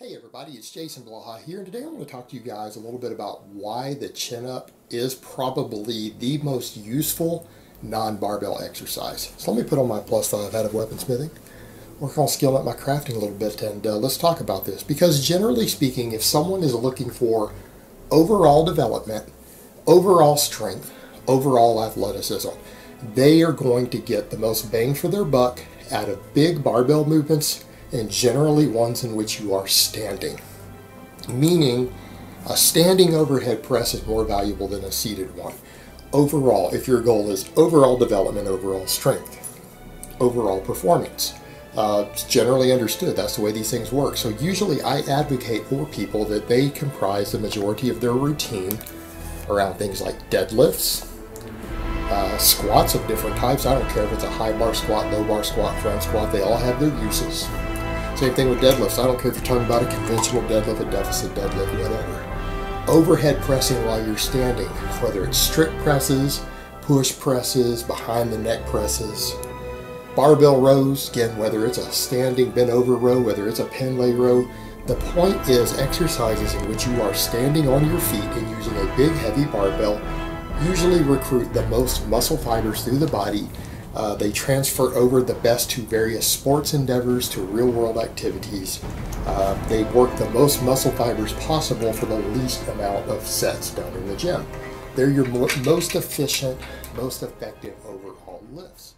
Hey everybody, it's Jason Blaha here, and today I'm going to talk to you guys a little bit about why the chin up is probably the most useful non-barbell exercise. So let me put on my plus five out of weaponsmithing, work on skilling up my crafting a little bit, and uh, let's talk about this. Because generally speaking, if someone is looking for overall development, overall strength, overall athleticism, they are going to get the most bang for their buck out of big barbell movements and generally ones in which you are standing. Meaning, a standing overhead press is more valuable than a seated one. Overall, if your goal is overall development, overall strength, overall performance, uh, it's generally understood that's the way these things work. So, usually, I advocate for people that they comprise the majority of their routine around things like deadlifts, uh, squats of different types. I don't care if it's a high bar squat, low bar squat, front squat, they all have their uses. Same thing with deadlifts. I don't care if you're talking about a conventional deadlift, a deficit deadlift, whatever. Overhead pressing while you're standing, whether it's strict presses, push presses, behind the neck presses, barbell rows, again, whether it's a standing bent over row, whether it's a Pendlay row. The point is exercises in which you are standing on your feet and using a big heavy barbell usually recruit the most muscle fibers through the body uh, they transfer over the best to various sports endeavors, to real world activities. Uh, they work the most muscle fibers possible for the least amount of sets done in the gym. They're your most efficient, most effective overall lifts.